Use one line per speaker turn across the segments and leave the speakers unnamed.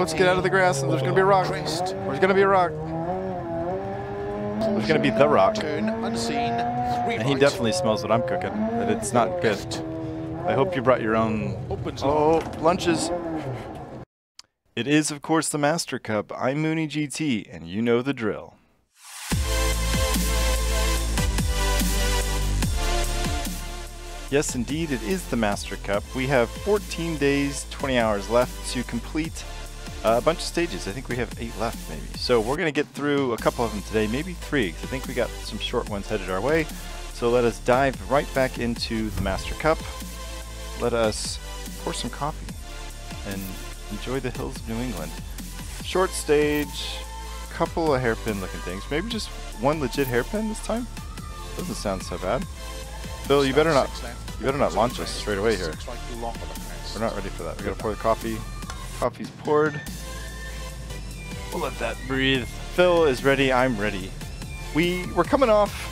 let's get out of the grass. And there's going to be a rock. There's going to be a rock. There's going to be the rock.
Turn unseen.
And he definitely smells what I'm cooking. That it's not good. I hope you brought your own. Oh, lunches. It is, of course, the Master Cup. I'm Moonie GT, and you know the drill. Yes, indeed, it is the Master Cup. We have 14 days, 20 hours left to complete uh, a bunch of stages. I think we have eight left, maybe. So we're going to get through a couple of them today, maybe three, I think we got some short ones headed our way. So let us dive right back into the Master Cup. Let us pour some coffee and enjoy the hills of New England. Short stage, couple of hairpin looking things. Maybe just one legit hairpin this time? Doesn't sound so bad. Phil, you better not you better not launch us straight away here.
Six right long of a crest.
We're not ready for that. We gotta pour the coffee. Coffee's poured. We'll let that breathe. Phil is ready. I'm ready. We were coming off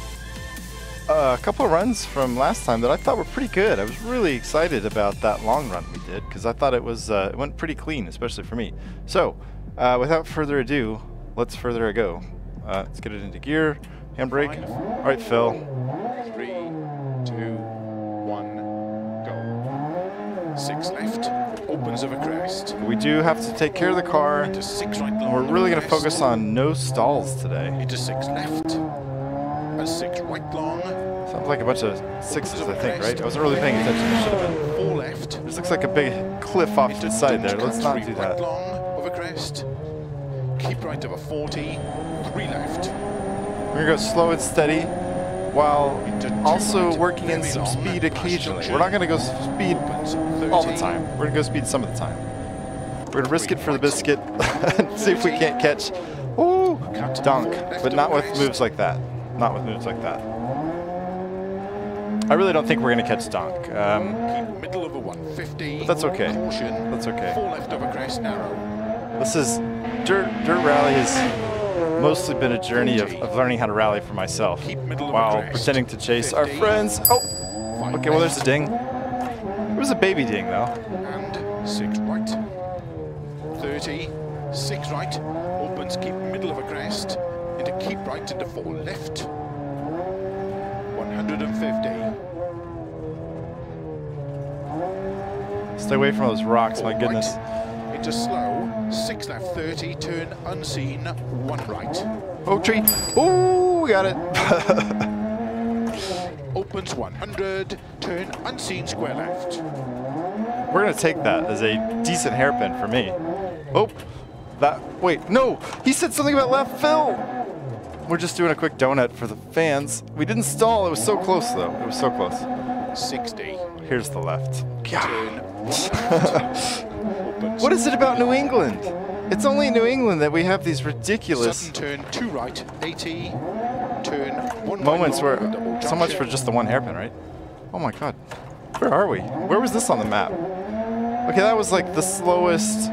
a couple of runs from last time that I thought were pretty good. I was really excited about that long run we did because I thought it was uh, it went pretty clean, especially for me. So, uh, without further ado, let's further go. Uh, let's get it into gear. Handbrake. All right, Phil.
Three, two, one, go. Six left. Opens of a crest.
We do have to take care of the car.
Into six right.
And we're really going to focus on no stalls today.
Into six left. A six right long.
Sounds like a bunch of sixes, I think, right? I wasn't really paying attention. Should have been.
Four left.
This looks like a big cliff off to
Into
the side there. Let's not do
Right
that.
long of a crest. Keep right of a 40. Three left.
We're going to go slow and steady while also working in some speed occasionally. We're not going to go speed all the time. We're going to go speed some of the time. We're going to risk it for the biscuit and see if we can't catch. Ooh, dunk. But not with moves like that. Not with moves like that. I really don't think we're going to catch donk. Um,
middle of a 150.
That's okay. That's okay.
Four left of a crest narrow.
This is dirt. Dirt rally has mostly been a journey of, of learning how to rally for myself,
Keep middle of a
while pretending to chase our friends. Oh, okay. Well, there's a ding. It was a baby ding though.
And six right. 30. Six right. Opens. Keep middle of a crest. Into keep right into four left. 150.
Stay away from those rocks. My goodness.
Right. Into slow. Six left. 30. Turn unseen. One right.
Oh, tree. Oh, we got it.
Opens 100. Turn unseen. Square left.
We're gonna take that as a decent hairpin for me. Oh, that. Wait, no. He said something about left Phil. We're just doing a quick donut for the fans. We didn't stall. It was so close though. It was so close.
60.
Here's the left.
Turn left. Opens.
What is it about New England? It's only in New England that we have these ridiculous
Sudden turn two right, 80. Turn one
moments where so much for just the one hairpin, right? Oh my god. Where are we? Where was this on the map? Okay, that was like the slowest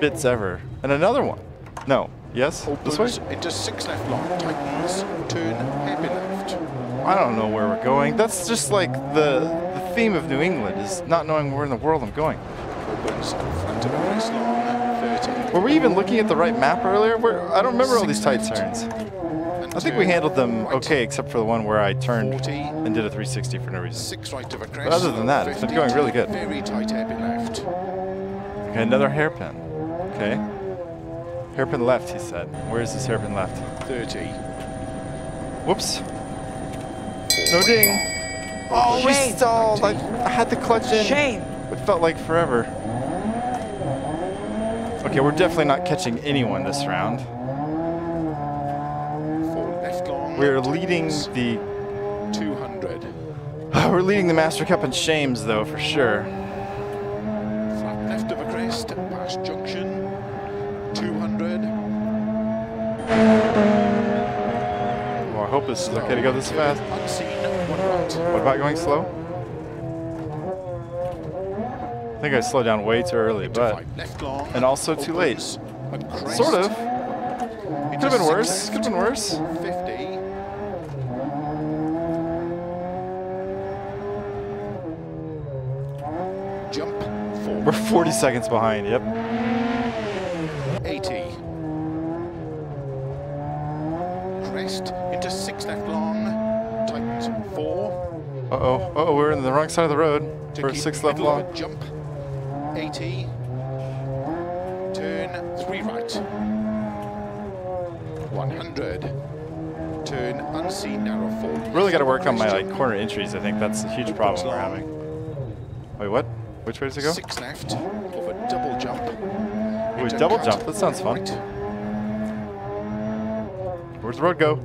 bits ever. And another one. No. Yes? This way?
Opens into six left long, tightens, turn happy left.
I don't know where we're going. That's just like the the theme of New England is not knowing where in the world I'm going.
Opens front of a crest 30.
Were we even looking at the right map earlier? Where I don't remember all these tight turns. I think we handled them
right.
okay, except for the one where I turned
40.
and did a 360 for no reason.
Six right of a crest.
other than that, it's been going really good.
Very tight happy left.
Okay, another hairpin. Okay. Hairpin left, he said. Where is this hairpin left?
30.
Whoops. No ding. Oh, we stalled. I, I had the clutch in.
Shame.
It felt like forever. Okay, we're definitely not catching anyone this round.
Four left long.
We're leading the
200.
we're leading the Master Cup in shames though, for sure.
Flat left of a crest, past junction, 200.
Well, I hope this is okay to go this fast.
Unseen.
What about going slow? think I slowed down way too early, but and also too late. Sort of. Could have been worse. Could have been worse.
Jump
We're 40 seconds behind, yep. 80.
Crest into six left long. Tightens four.
Uh-oh, uh oh, we're in the wrong side of the road. For six left long.
Jump. 80. Turn three right. 100. Turn unseen narrow four.
Really got to work on my like corner entries. I think that's a huge problem we're having. Wait, what? Which way does it go?
Six left. Over double jump.
Wait, double
cut,
jump. That sounds fun.
right.
Where's the road go?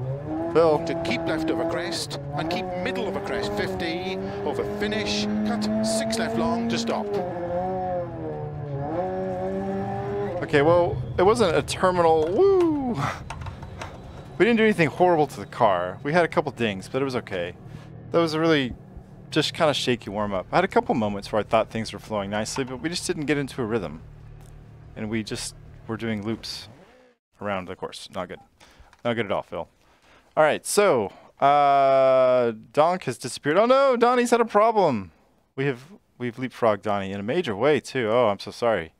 Phil.
to keep left of a crest and keep middle of a crest 50 over finish cut six left long to stop
Okay, well, it wasn't a terminal. Woo! We didn't do anything horrible to the car. We had a couple dings, but it was okay. That was a really just kind of shaky warm up. I had a couple moments where I thought things were flowing nicely, but we just didn't get into a rhythm. And we just were doing loops around the course. Not good. Not good at all, Phil. All right, so uh, Donk has disappeared. Oh no, Donnie's had a problem. We have we've leapfrogged Donnie in a major way too. Oh, I'm so sorry.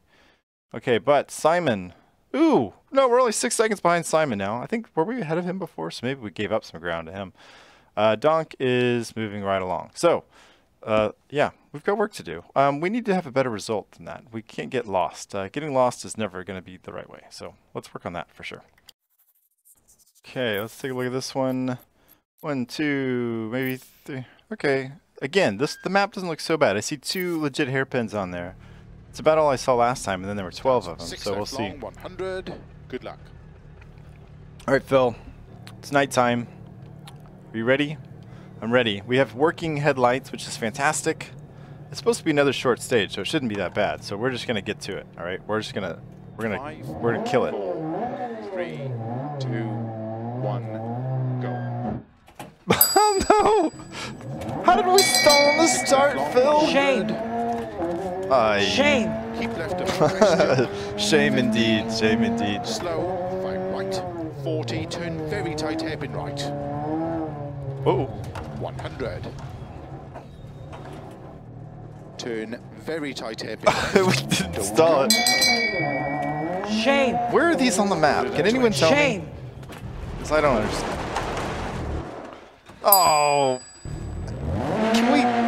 Okay, but Simon. Ooh, no, we're only six seconds behind Simon now. I think we were we ahead of him before? So maybe we gave up some ground to him. Uh, Donk is moving right along. So, uh, yeah, we've got work to do. Um, we need to have a better result than that. We can't get lost. Uh, getting lost is never going to be the right way. So let's work on that for sure. Okay, let's take a look at this one. One, two, maybe three. Okay. Again, this the map doesn't look so bad. I see two legit hairpins on there. It's about all I saw last time, and then there were 12 of them,
six
so we'll
left
see.
100 good luck
All right, Phil. It's nighttime. Are you ready? I'm ready. We have working headlights, which is fantastic. It's supposed to be another short stage, so it shouldn't be that bad. So we're just gonna get to it. All right, we're just gonna we're gonna
Five,
we're gonna kill it.
four, three two one go
oh no! How did we stall on the start, Phil?
long,
Shame.
100.
Aye.
Shame.
keep left of
Shame indeed. Shame indeed.
slow five right 40 turn very tight hairpin right
Oh.
100 turn very tight hairpin
we
right.
didn't stall it.
Shame.
Where are these on the map? Can anyone tell me?
Shame.
Because I don't understand. Oh. Can we...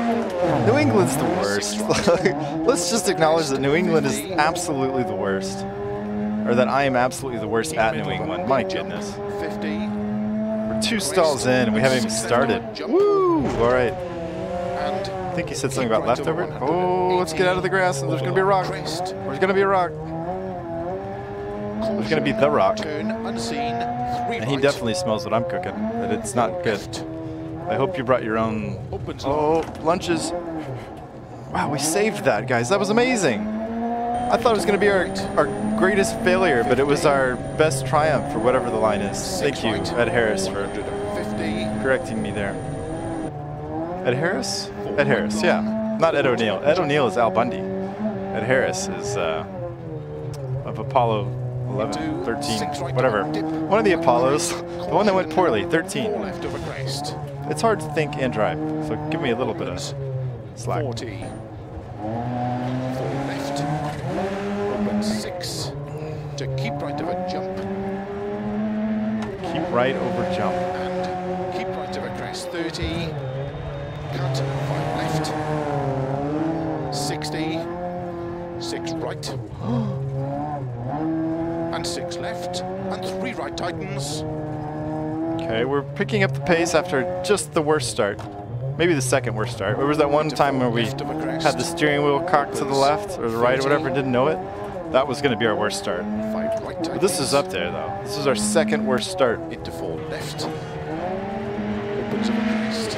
New England's the worst. Let's just acknowledge that New England is absolutely the worst. Or that I am absolutely the worst at New England. My goodness.
50
We're two stalls in and we haven't even started. Woo! Alright. I think he said something about leftover. Oh, let's get out of the grass. There's going to be a rock. There's going to be a rock. There's going to be the rock.
Turn unseen. Three
And he definitely smells what I'm cooking. That it's not good. I hope you brought your own Oh, lunches. Wow, we saved that, guys. That was amazing. I thought it was going to be our, our greatest failure, but it was our best triumph, or whatever the line is. Thank you. Ed Harris, for correcting me there. Ed Harris? Ed Harris, yeah. Not Ed O'Neill. Ed O'Neill is Al Bundy. Ed Harris is uh, of Apollo 11, 13, whatever. One of the Apollos. The one that went poorly, 13.
Four left over crest.
It's hard to think and drive, so give me a little bit of slack.
40. Four left. Open six. To keep right of a jump
Keep right over jump.
and keep right of a crest. 30. Cut. Five left. 60. Six right. and six left. And three right tightens.
Okay, we're picking up the pace after just the worst start. Maybe the second worst start. There was that one time where we
Left of a crest.
had the steering wheel cocked to the left or the right or whatever, didn't know it. That was going to be our worst start. But this is up there, though. This is our second worst start.
into four left. Opens a crest.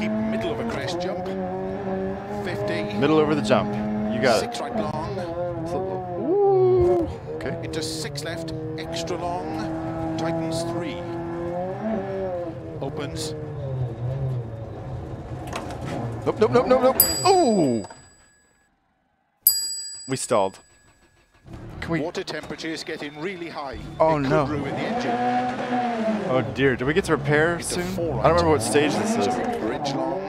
Keep middle of a crest jump. 50.
Middle over the jump. You got
Six
it.
right long.
Ooh. Okay.
Into six left. Extra long. Tightens three. Opens.
Nope, nope, nope, nope, nope. Ooh. We stalled. Can we?
Water temperature is getting really high.
Oh,
it could
no.
ruin the engine.
Oh dear. Do we get to repair soon? I don't remember what stage this is.
To bridge long.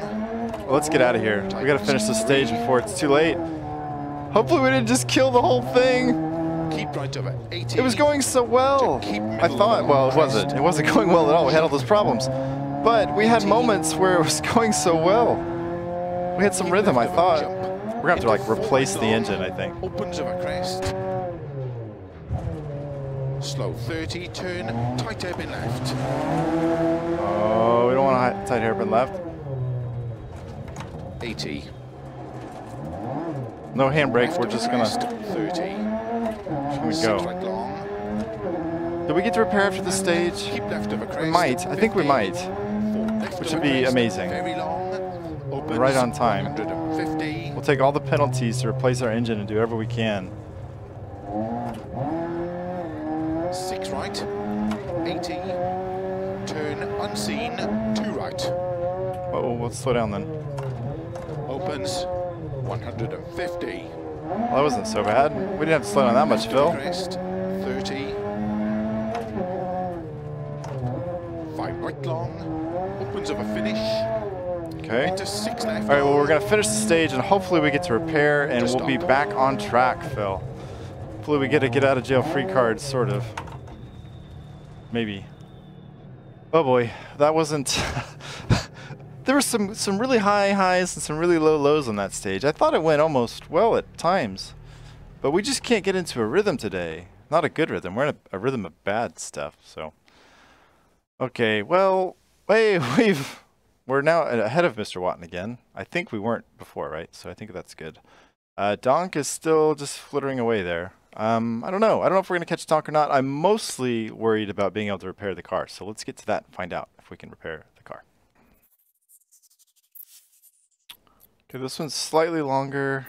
Well, let's get out of here. We gotta finish this stage before it's too late. Hopefully we didn't just kill the whole thing.
keep right over 80.
It was going so well.
Keep
I thought, well, it wasn't. It wasn't going well at all. We had all those problems. But we had moments where it was going so well. We had some rhythm, I
left of a
thought. We're going to have to like replace the engine, I think.
Opens of a crest. Slow 30, turn, tight hairpin left.
Oh, we don't want a tight hairpin left.
80.
No handbrake. We're just gonna...
30.
Here
we
go.
right long.
Did we get to repair after the stage?
Keep left of a crest.
We might. I think we might. Which would be amazing.
Very long. Opens
Right on time. We'll take all the penalties to replace our engine and do whatever we can.
Six right. 80. Turn unseen. Two right.
Oh, let's slow down then.
Opens 150.
Well, that wasn't so bad. We didn't have to slow down that much,
Left of a
Phil.
Crest, 30. Five right long. Opens of a finish.
Okay.
Into six.
All right, well, we're going to finish the stage and hopefully we get to repair and
Just
we'll be back on track, Phil. Hopefully we get a get out of jail free card, sort of. Maybe. Oh boy, that wasn't. there were some, some really high highs and some really low lows on that stage. I thought it went almost well at times, but we just can't get into a rhythm today. Not a good rhythm. We're in a, a rhythm of bad stuff, so. Okay, well, hey, we've we're now ahead of Mr. Watton again. I think we weren't before, right? So I think that's good. Uh, Donk is still just flittering away there. Um, I don't know. I don't know if we're going to catch Donk or not. I'm mostly worried about being able to repair the car. So let's get to that and find out if we can repair the car. Okay, this one's slightly longer.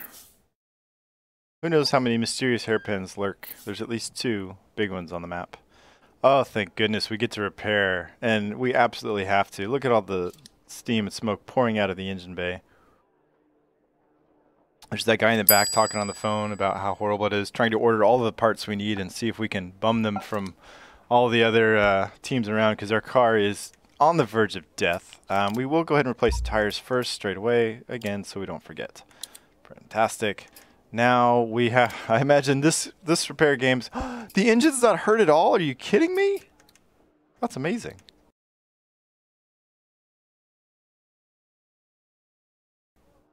Who knows how many mysterious hairpins lurk? There's at least two big ones on the map. Oh, thank goodness we get to repair, and we absolutely have to. Look at all the steam and smoke pouring out of the engine bay. There's that guy in the back talking on the phone about how horrible it is, trying to order all the parts we need and see if we can bum them from all the other uh, teams around because our car is on the verge of death. Um, we will go ahead and replace the tires first straight away, again, so we don't forget. Fantastic. Now we have, I imagine this, this repair game's, the engine's not hurt at all? Are you kidding me? That's amazing.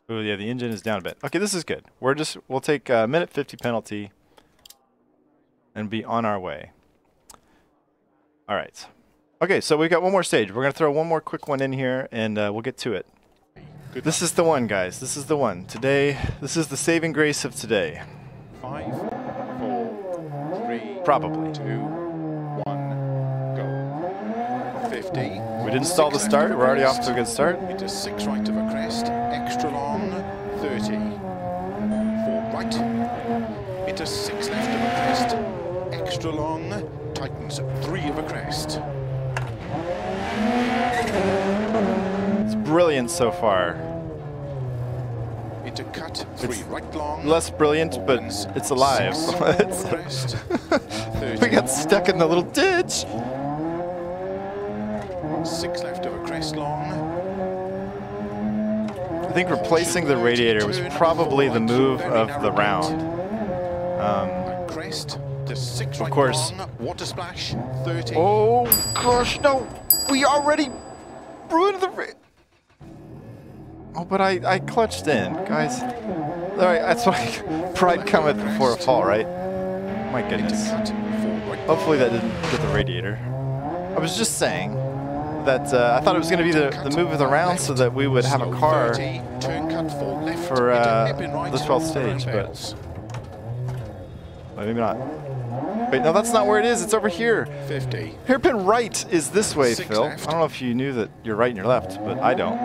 Oh yeah, the engine is down a bit. Okay, this is good. We're just, we'll take a minute 50 penalty and be on our way. All right. Okay, so we've got one more stage. We're going to throw one more quick one in here and uh, we'll get to it.
Good
This is the one, guys. This is the one. Today, this is the saving grace of today.
Five, four, three,
Probably.
two,
We didn't stall the start. We're already off to a good start.
Into six right of a crest, extra long, 30. Four right. Into six left of a crest, extra long, tightens three of a crest.
It's brilliant so far.
Into cut, three
It's
right long.
Less brilliant, but it's alive. We got stuck in the little ditch.
Six left of a crest long.
I think replacing the radiator was probably the move of the round. Um,
A crest to six right
course.
Water splash, 30.
oh gosh, no! We already ruined the. Ra- oh, but I I clutched in, guys. All right, that's why pride cometh before a fall, right? My goodness. Hopefully that didn't get the radiator. I was just saying that uh, I thought it was going to be the, the move of the round so that we would have a car
30, turn cut four left,
for, uh, the 12th stage, but- maybe not. Wait, no, that's not where it is. It's over here.
50.
Hairpin right is this way,
Six
Phil.
left.
I don't know if you knew that you're right and you're left, but I don't.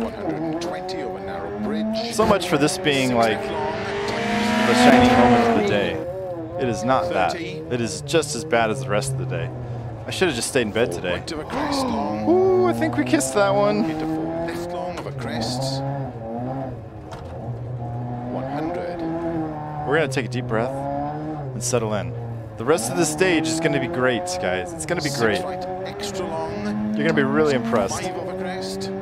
120 over narrow bridge.
So much for this being
Six
like the shining moment of the day. It is not that. It is just as bad as the rest of the day. I should have just stayed in bed today. Ooh, I think we kissed that one.
Left long of a crest. 100.
We're going to take a deep breath and settle in. The rest of the stage is going to be great, guys. It's going to be great.
right, extra long.
You're going to be really impressed.
Five of a crest.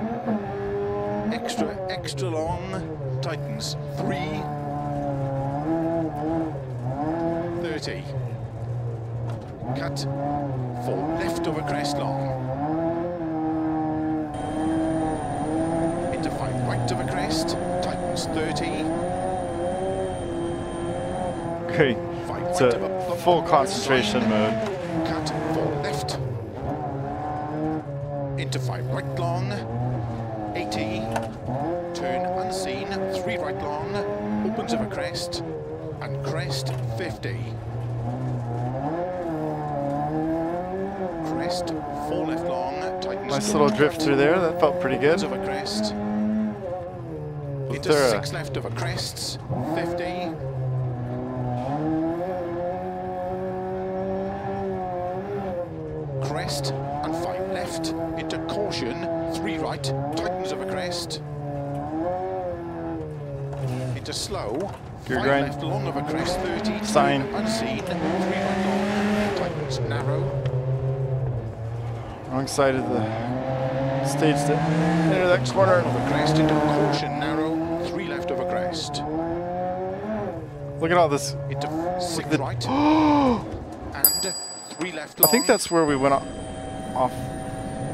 Extra, extra long. Tightens. three. 30. Cut four left over crest long. Into 5 right over crest, tightens 30.
Okay.
Five
It's a full concentration mode.
Cut four left. Into 5 right long. 80. Turn unseen, 3 right long. Opens over crest. And crest 50. Crest 4 left long. Tightens
Nice little drift through there. That felt pretty good.
Opens over crest.
Was
Into
a-
6 left over crests. 50. crest and five left into caution, three right, tightens over crest. Into slow,
Gear
five
grind.
left long over crest, 30,
Sign.
unseen, three right long, tightens narrow,
Wrong side of the stage to enter that corner.
over crest into caution, narrow, three left over crest,
Look at all this.
into six
the-
right, and three left
I think that's where we went off. off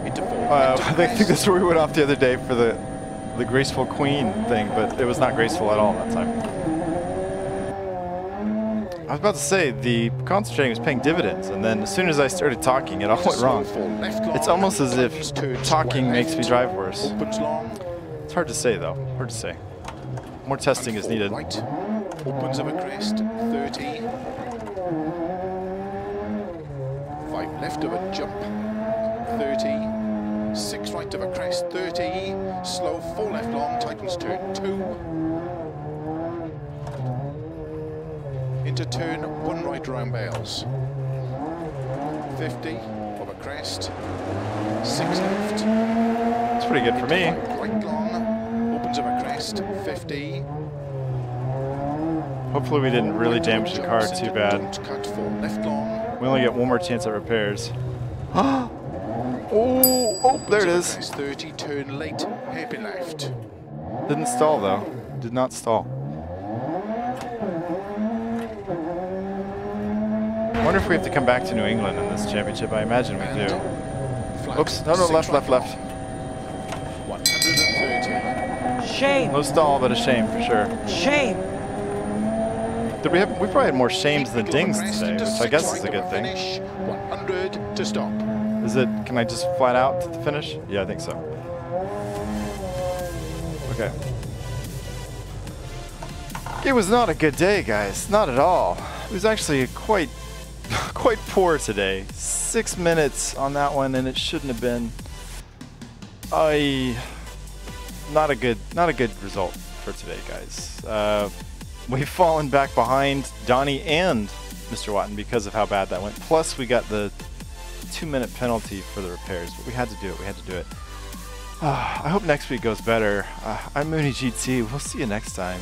into four
uh,
right
I think that's where we went off the other day for the the graceful queen thing, but it was not graceful at all that time. I was about to say the concentrating was paying dividends, and then as soon as I started talking, it all went wrong. It's almost as if talking makes me drive worse. It's hard to say though. Hard to say. More testing is needed.
Right, opens over crest, 30. Five left of a jump, 30. Six right of a crest, 30. Slow, four left long, tightens turn two. Into turn one right round bales. 50 of a crest, six left.
It's pretty good four me.
Right long, opens over crest, 50.
Hopefully we didn't really damage the car too bad.
cut for left long.
We only get one more chance at repairs. oh, oh, there it is.
Crest 30, turn late, hairpin left.
Didn't stall though. Did not stall. I wonder if we have to come back to New England in this championship. I imagine we do. Oops, no, no, left, left, left.
130.
Shame.
No stall, but a shame for sure.
Shame.
Did we have? We probably had more shames than dings today, which I guess is a good thing.
100 to stop.
Is it? Can I just flat out to the finish? Yeah, I think so. Okay. It was not a good day, guys. Not at all. It was actually quite, quite poor today. Six minutes on that one, and it shouldn't have been. I. Not a good, not a good result for today, guys. Uh, we've fallen back behind Donnie and Mr. Watton because of how bad that went. Plus, we got the two minute penalty for the repairs, but we had to do it. We had to do it. Uh, I hope next week goes better. Uh, I'm Moonie GT. We'll see you next time.